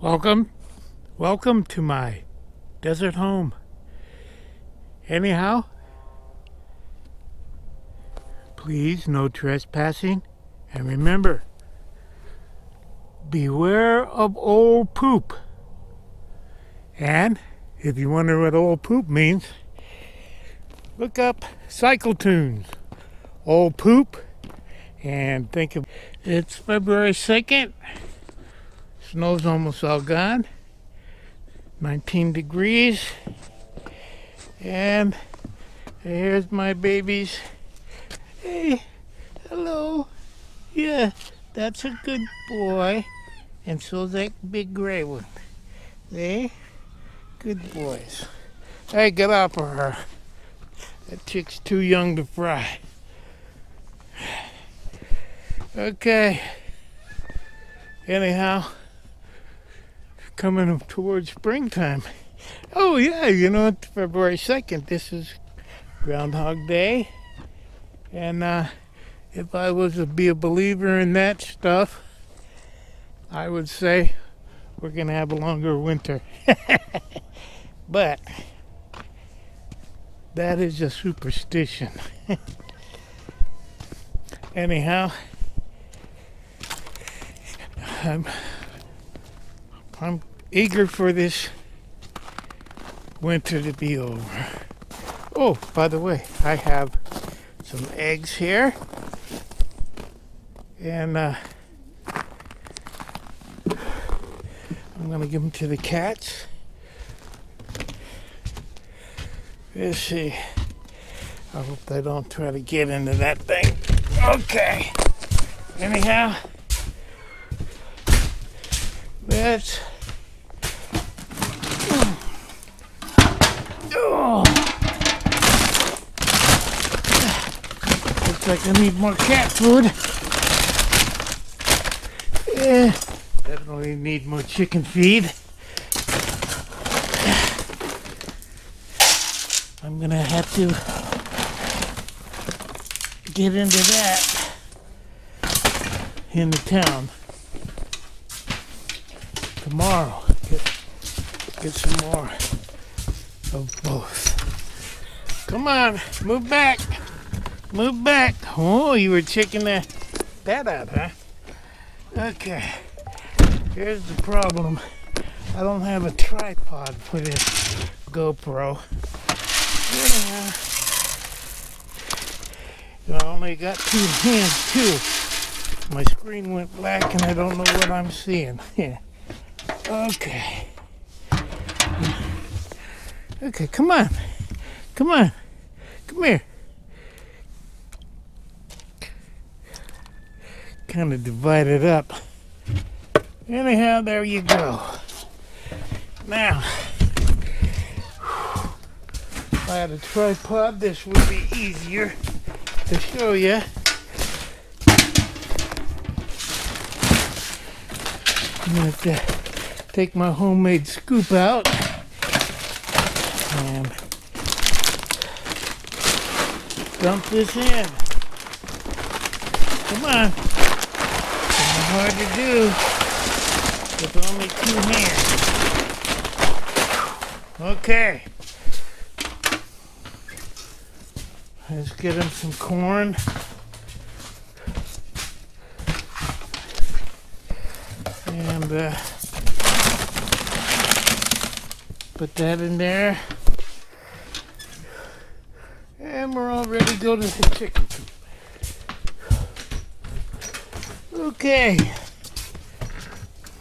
Welcome, welcome to my desert home. Anyhow, please no trespassing, and remember, beware of old poop. And if you wonder what old poop means, look up cycle tunes, old poop, and think of it's February 2nd. Snow's almost all gone. 19 degrees. And here's my babies. Hey, hello. Yeah, that's a good boy. And so's that big gray one. They good boys. Hey, get off of her. That chick's too young to fry. Okay. Anyhow coming towards springtime. Oh yeah, you know, it's February second. This is Groundhog Day, and uh, if I was to be a believer in that stuff, I would say we're gonna have a longer winter. but that is a superstition. Anyhow, I'm I'm eager for this winter to be over. Oh, by the way, I have some eggs here. And uh, I'm going to give them to the cats. Let's see. I hope they don't try to get into that thing. Okay. Anyhow, let's Looks like I need more cat food. Yeah, definitely need more chicken feed. I'm gonna have to get into that in the town tomorrow. Get, get some more of both. Come on, move back. Move back. Oh, you were checking that, that out, huh? Okay. Here's the problem. I don't have a tripod for this GoPro. Yeah. I only got two hands too. My screen went black and I don't know what I'm seeing. Yeah. Okay. Okay, come on. Come on. Come here. Kind of divided up. Anyhow, there you go. Now, if I had a tripod, this would be easier to show you. I'm going to take my homemade scoop out and dump this in. Come on hard to do with only two hands. Okay. Let's get him some corn. And uh, put that in there. And we're all ready to go to the chicken Okay.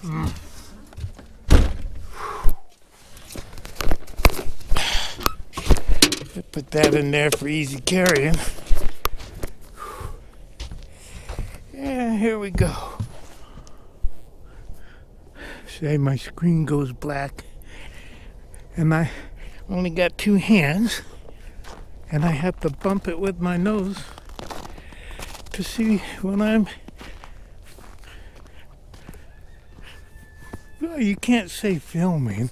Hmm. Put that in there for easy carrying. Yeah, here we go. Say my screen goes black and I only got two hands and I have to bump it with my nose to see when I'm Well, you can't say filming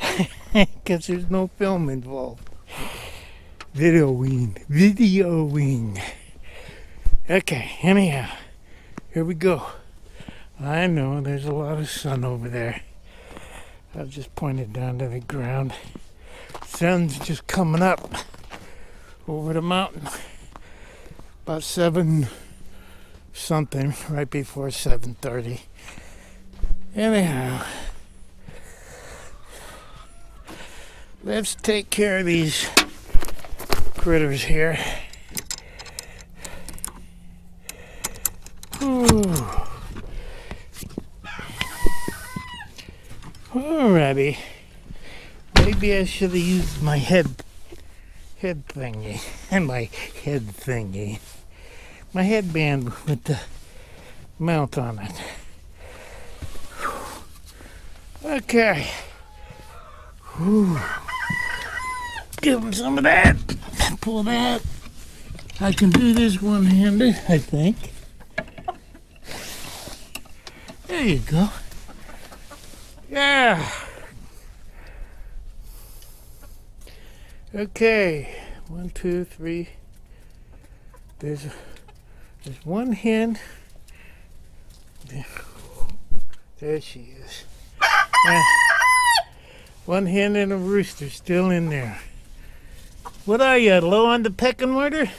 because there's no film involved. Videoing, videoing. Okay, anyhow, here we go. I know there's a lot of sun over there. I've just pointed down to the ground. Sun's just coming up over the mountain. About seven something, right before 7:30. Anyhow, let's take care of these critters here. Ooh. Alrighty. Maybe I should have used my head head thingy and my head thingy. My headband with the mount on it. Okay. Whew. Give him some of that. Pull that. I can do this one-handed, I think. There you go. Yeah. Okay. One, two, three. There's there's one hen. There she is. Yeah. One hen and a rooster still in there. What are you, low on the pecking order?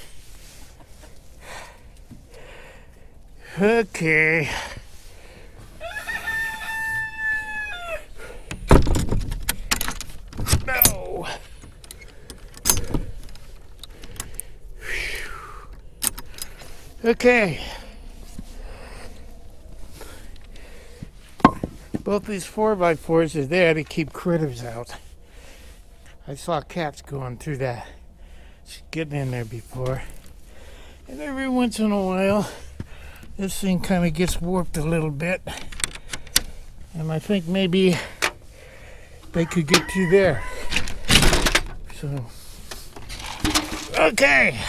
Okay. No. Okay. Both these 4x4s are there to keep critters out. I saw cats going through that, getting in there before. And every once in a while, this thing kind of gets warped a little bit. And I think maybe they could get through there. So, okay.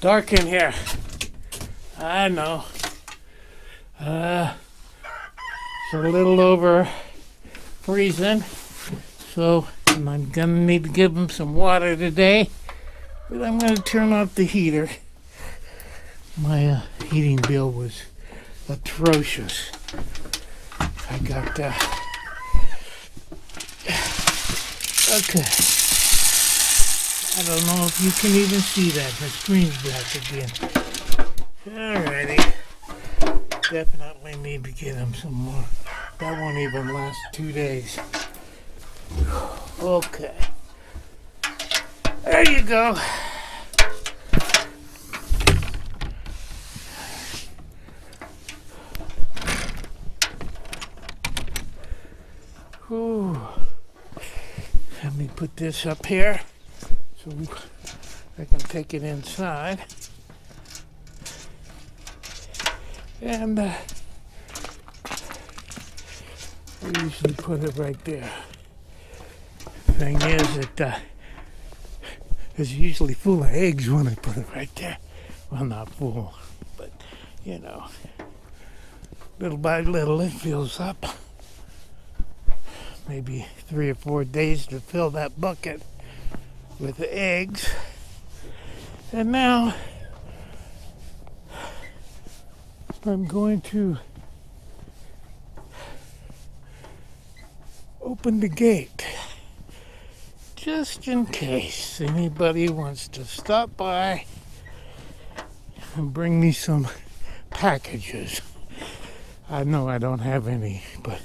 Dark in here. I know. Uh, it's a little over freezing. So I'm gonna need to give them some water today. But I'm gonna turn off the heater. My uh, heating bill was atrocious. I got uh, okay. I don't know if you can even see that. The screen's black again. Alrighty. Definitely need to get him some more. That won't even last two days. Okay. There you go. Whew. Let me put this up here so I can take it inside. And uh, I usually put it right there. Thing is, it uh, it's usually full of eggs when I put it right there. Well, not full, but you know, little by little it fills up maybe three or four days to fill that bucket with the eggs. And now I'm going to open the gate just in case anybody wants to stop by and bring me some packages. I know I don't have any, but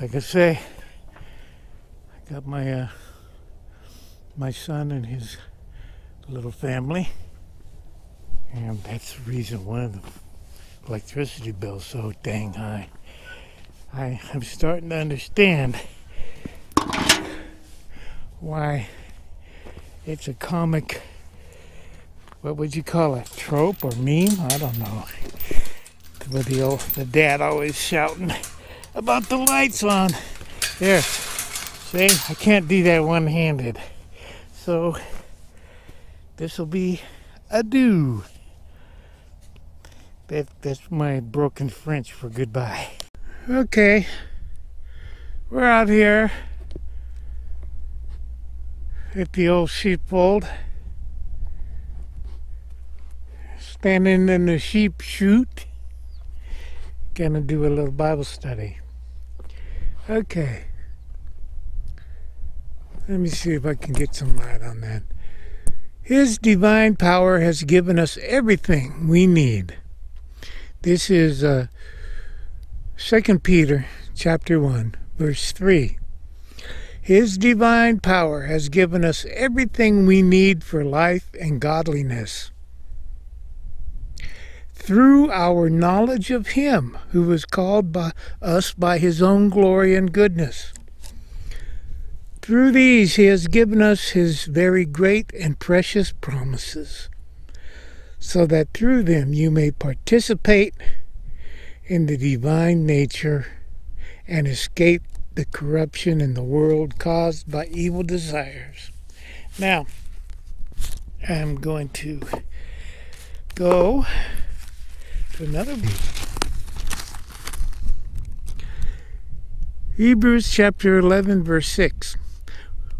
like I say, I Got my uh, my son and his little family, and that's the reason why the electricity bill so dang high. I am starting to understand why it's a comic. What would you call it? Trope or meme? I don't know. With the old, the dad always shouting about the lights on. There. See, I can't do that one-handed. So, this will be adieu. That, that's my broken French for goodbye. Okay, we're out here at the old sheepfold. standing in the sheep chute. Gonna do a little Bible study. Okay. Let me see if I can get some light on that. His divine power has given us everything we need. This is uh, 2 Peter chapter 1, verse 3. His divine power has given us everything we need for life and godliness. Through our knowledge of Him who was called by us by His own glory and goodness. Through these He has given us His very great and precious promises, so that through them you may participate in the divine nature and escape the corruption in the world caused by evil desires. Now, I'm going to go to another Hebrews chapter 11, verse 6.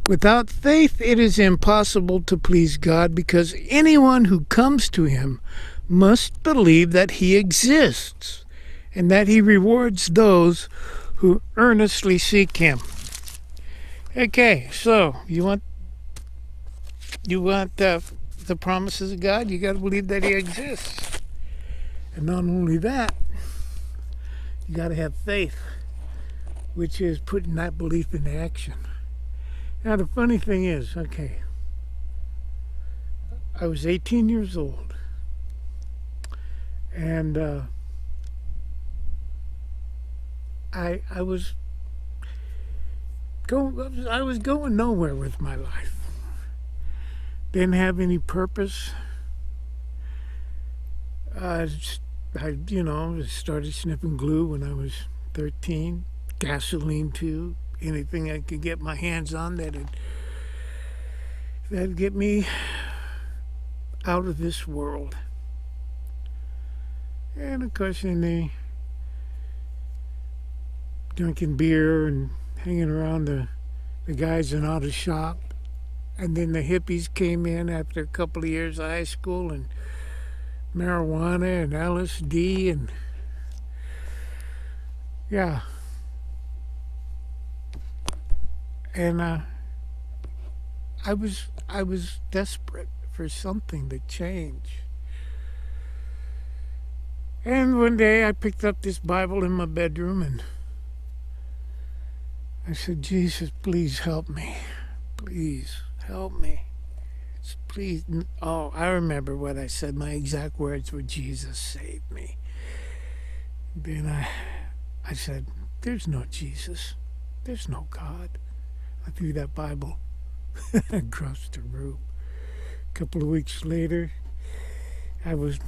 Without faith, it is impossible to please God because anyone who comes to Him must believe that He exists and that He rewards those who earnestly seek him. Okay, so you want you want uh, the promises of God, you got to believe that He exists, and not only that, you got to have faith, which is putting that belief into action. Now the funny thing is, okay, I was 18 years old, and. Uh, I I was going I was going nowhere with my life. Didn't have any purpose. I, I you know started sniffing glue when I was 13. Gasoline too. Anything I could get my hands on that'd that'd get me out of this world. And of course in the drinking beer and hanging around the, the guys in auto shop. And then the hippies came in after a couple of years of high school and marijuana and LSD and yeah. And uh, I was I was desperate for something to change. And one day I picked up this Bible in my bedroom and I said, Jesus, please help me. Please help me. Please. Oh, I remember what I said. My exact words were, Jesus, save me. Then I, I said, there's no Jesus. There's no God. I threw that Bible across the room. A couple of weeks later, I was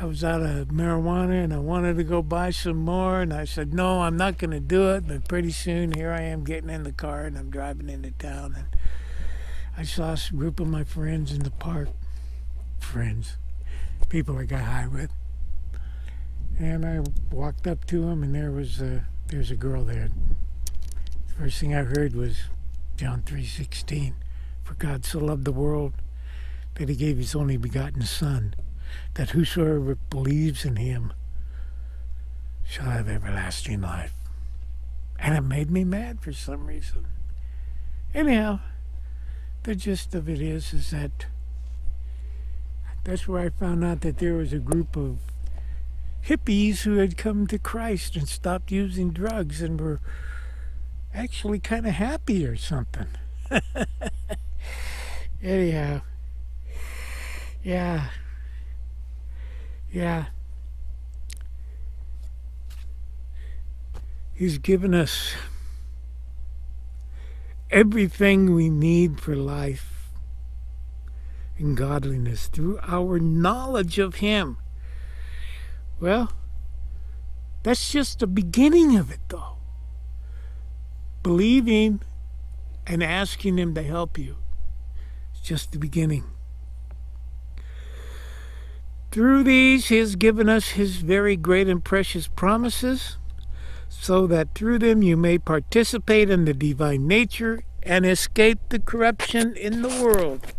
I was out of marijuana and I wanted to go buy some more. And I said, no, I'm not going to do it. But pretty soon, here I am getting in the car and I'm driving into town. And I saw a group of my friends in the park. Friends, people I got high with. And I walked up to them and there was a, there's a girl there. First thing I heard was John 3.16. For God so loved the world that he gave his only begotten Son that whosoever believes in him shall have everlasting life. And it made me mad for some reason. Anyhow, the gist of it is, is that that's where I found out that there was a group of hippies who had come to Christ and stopped using drugs and were actually kind of happy or something. Anyhow, yeah, yeah. He's given us everything we need for life and godliness through our knowledge of Him. Well, that's just the beginning of it, though. Believing and asking Him to help you is just the beginning. Through these, He has given us His very great and precious promises, so that through them you may participate in the divine nature and escape the corruption in the world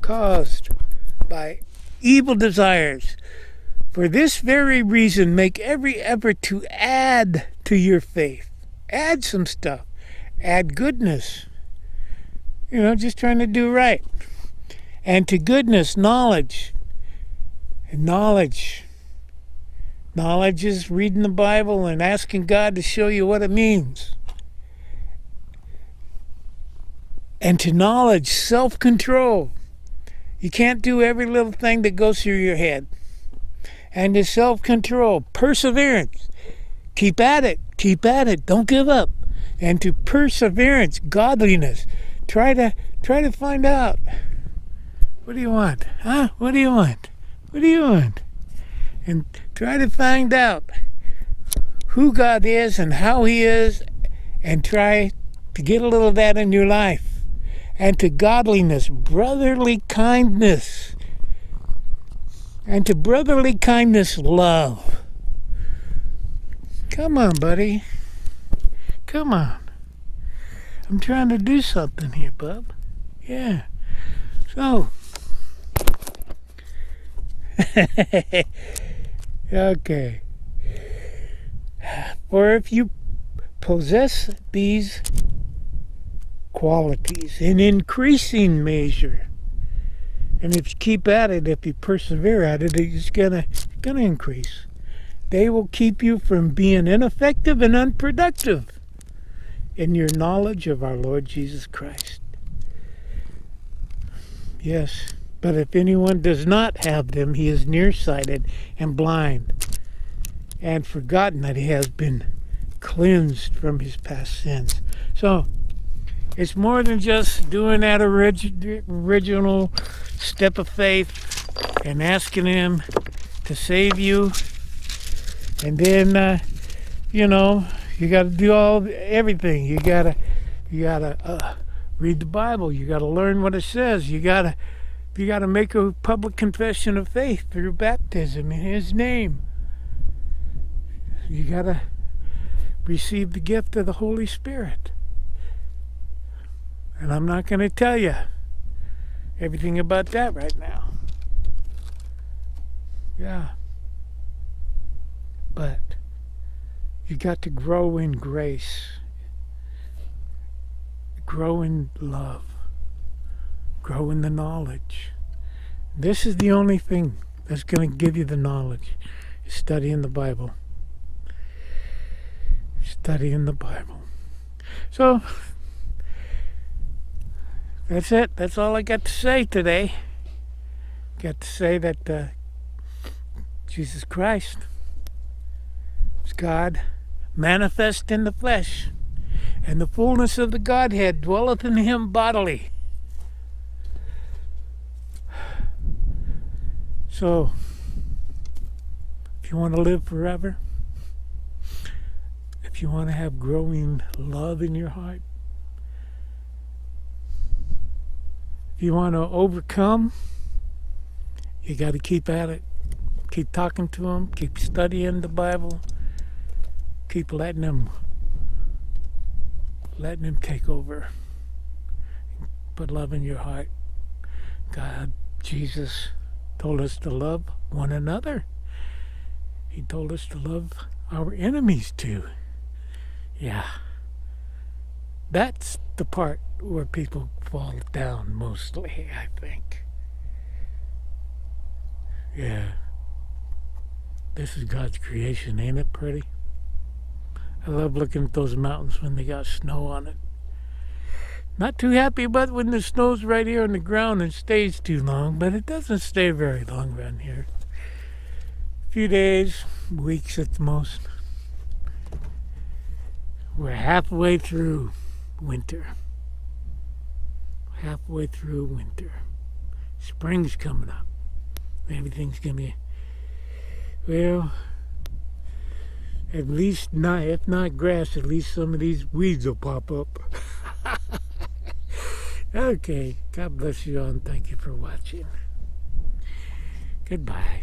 caused by evil desires. For this very reason, make every effort to add to your faith. Add some stuff. Add goodness. You know, just trying to do right. And to goodness, knowledge. And knowledge. Knowledge is reading the Bible and asking God to show you what it means. And to knowledge, self control. You can't do every little thing that goes through your head. And to self control, perseverance. Keep at it. Keep at it. Don't give up. And to perseverance, godliness. Try to try to find out. What do you want? Huh? What do you want? What do you want? And try to find out who God is and how He is, and try to get a little of that in your life and to godliness, brotherly kindness, and to brotherly kindness, love. Come on, buddy. Come on. I'm trying to do something here, bub. Yeah. So. okay. Or if you possess these qualities in increasing measure. And if you keep at it, if you persevere at it, it's gonna gonna increase. They will keep you from being ineffective and unproductive in your knowledge of our Lord Jesus Christ. Yes, but if anyone does not have them, he is nearsighted and blind, and forgotten that he has been cleansed from his past sins. So it's more than just doing that orig original step of faith and asking Him to save you. And then, uh, you know, you got to do all everything. You gotta, you gotta uh, read the Bible. You gotta learn what it says. You gotta, you gotta make a public confession of faith through baptism in His name. You gotta receive the gift of the Holy Spirit. And I'm not going to tell you everything about that right now. Yeah. But you got to grow in grace, grow in love, grow in the knowledge. This is the only thing that's going to give you the knowledge studying the Bible. Studying the Bible. So, that's it. That's all I got to say today. Got to say that uh, Jesus Christ God manifest in the flesh, and the fullness of the Godhead dwelleth in him bodily. So, if you want to live forever, if you want to have growing love in your heart, If you want to overcome, you got to keep at it. Keep talking to Him, Keep studying the Bible. Keep letting them, letting them take over. Put love in your heart. God, Jesus told us to love one another. He told us to love our enemies too. Yeah. That's the part where people fall down mostly, I think. Yeah. This is God's creation, ain't it pretty? I love looking at those mountains when they got snow on it. Not too happy about when the snow's right here on the ground and stays too long, but it doesn't stay very long around here. A few days, weeks at the most. We're halfway through winter. Halfway through winter. Spring's coming up. Everything's gonna be, well, at least not, if not grass, at least some of these weeds will pop up. okay, God bless you all and thank you for watching. Goodbye.